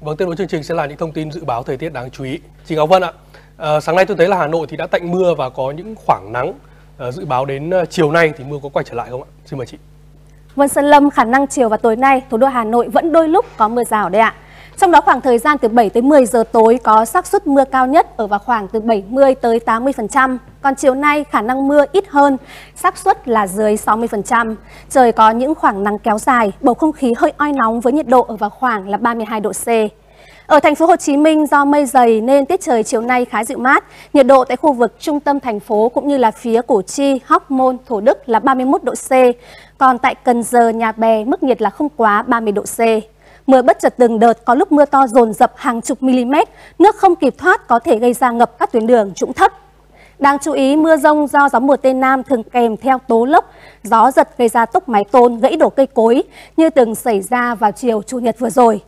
Vâng, tiếp nối chương trình sẽ là những thông tin dự báo thời tiết đáng chú ý. Chị Ngọc Vân ạ, à, sáng nay tôi thấy là Hà Nội thì đã tạnh mưa và có những khoảng nắng. À, dự báo đến ờ, chiều nay thì mưa có quay trở lại không ạ? Xin mời chị. Vân Sơn Lâm, khả năng chiều và tối nay thủ đô Hà Nội vẫn đôi lúc có mưa rào đấy ạ. Trong đó khoảng thời gian từ 7 tới 10 giờ tối có xác suất mưa cao nhất ở vào khoảng từ 70 tới 80%. Còn chiều nay khả năng mưa ít hơn, xác suất là dưới 60%. Trời có những khoảng nắng kéo dài, bầu không khí hơi oi nóng với nhiệt độ ở vào khoảng là 32 độ C. Ở thành phố Hồ Chí Minh do mây dày nên tiết trời chiều nay khá dịu mát. Nhiệt độ tại khu vực trung tâm thành phố cũng như là phía Củ Chi, Hóc Môn, Thủ Đức là 31 độ C. Còn tại Cần Giờ, Nhà Bè mức nhiệt là không quá 30 độ C. Mưa bất chợt từng đợt có lúc mưa to dồn dập hàng chục mm, nước không kịp thoát có thể gây ra ngập các tuyến đường trũng thấp. Đáng chú ý, mưa rông do gió mùa Tây Nam thường kèm theo tố lốc, gió giật gây ra tốc mái tôn, gãy đổ cây cối như từng xảy ra vào chiều Chủ nhật vừa rồi.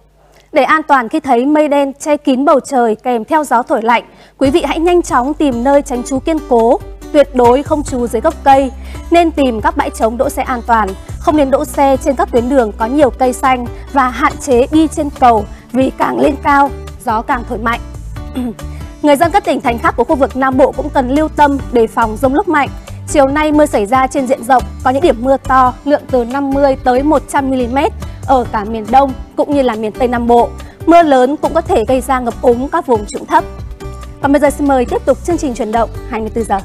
Để an toàn khi thấy mây đen che kín bầu trời kèm theo gió thổi lạnh, quý vị hãy nhanh chóng tìm nơi tránh trú kiên cố, tuyệt đối không trú dưới gốc cây, nên tìm các bãi trống đỗ xe an toàn, không nên đỗ xe trên các tuyến đường có nhiều cây xanh và hạn chế đi trên cầu vì càng lên cao, gió càng thổi mạnh. Người dân các tỉnh thành khác của khu vực Nam Bộ cũng cần lưu tâm đề phòng rông lốc mạnh. Chiều nay mưa xảy ra trên diện rộng, có những điểm mưa to, lượng từ 50 tới 100 mm ở cả miền Đông cũng như là miền Tây Nam Bộ. Mưa lớn cũng có thể gây ra ngập úng các vùng trũng thấp. Còn bây giờ xin mời tiếp tục chương trình chuyển động 24 giờ.